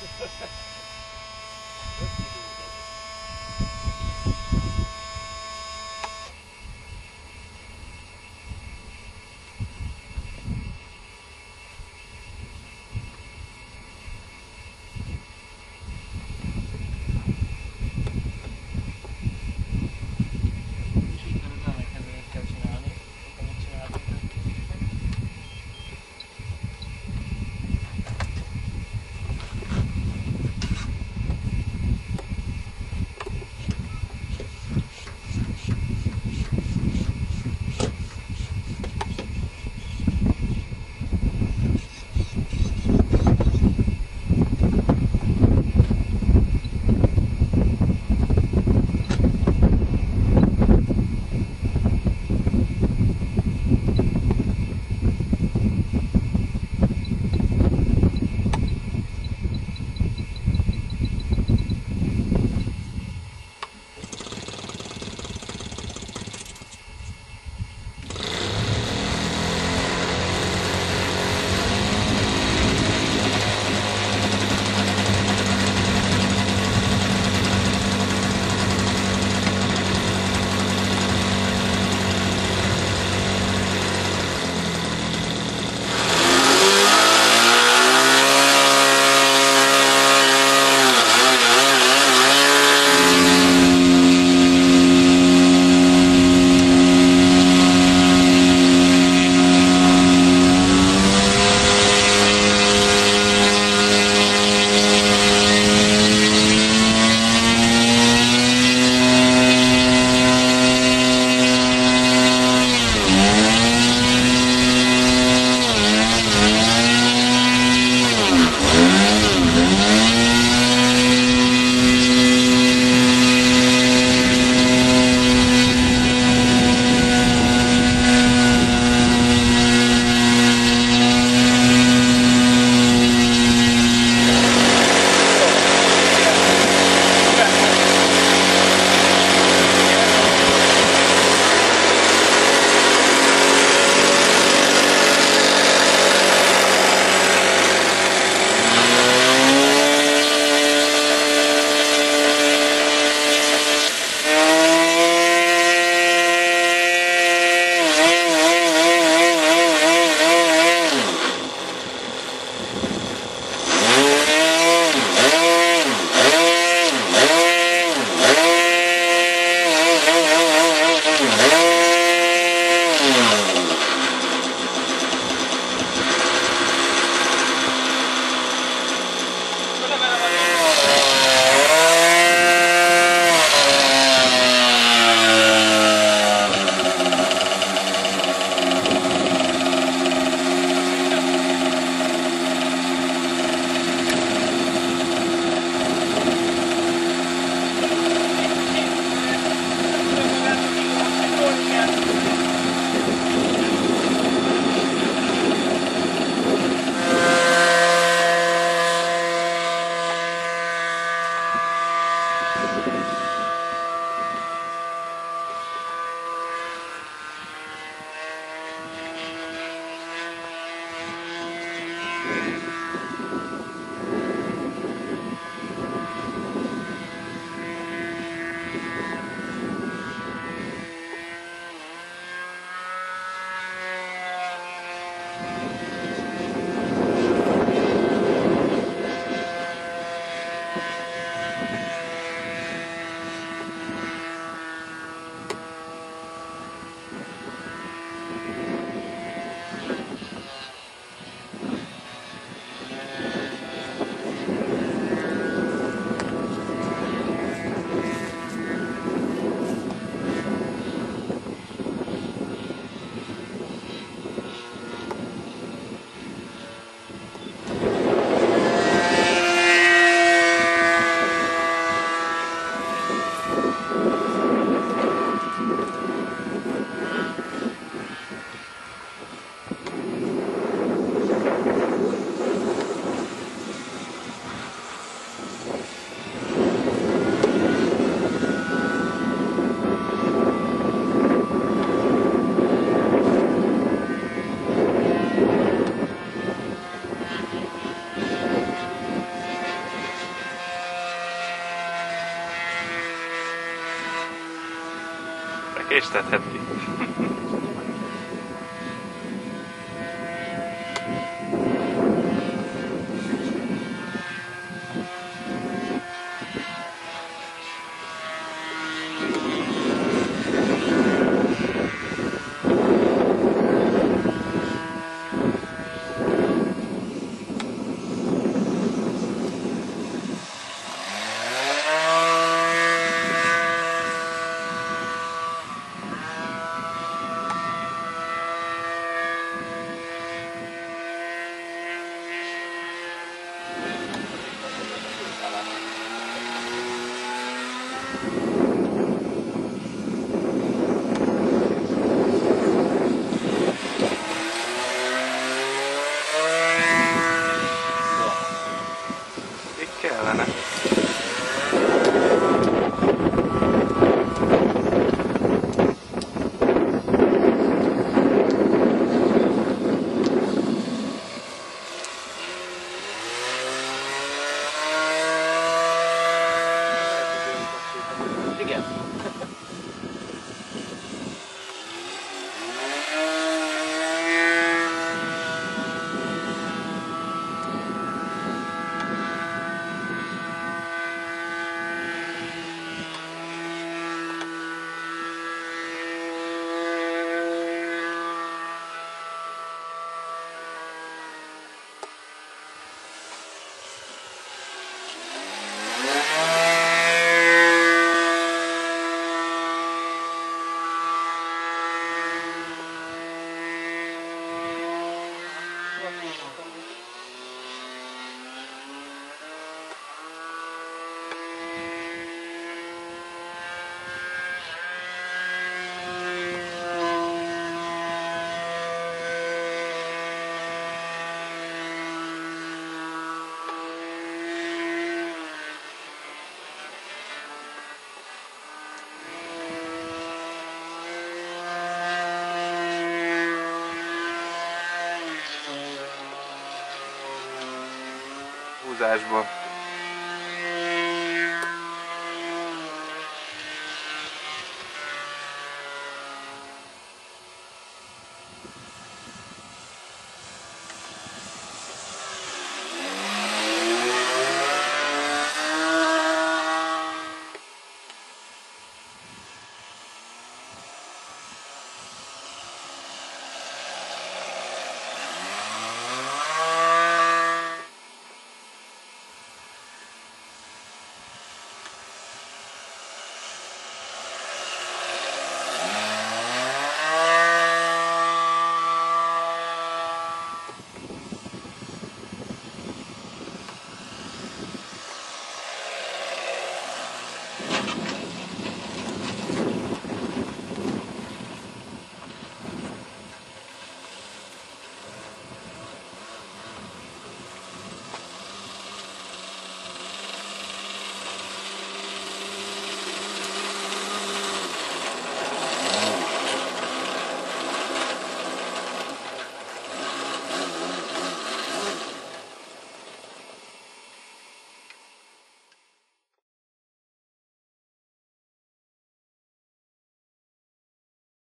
Let's alana. Osasbo.